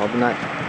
I'll night.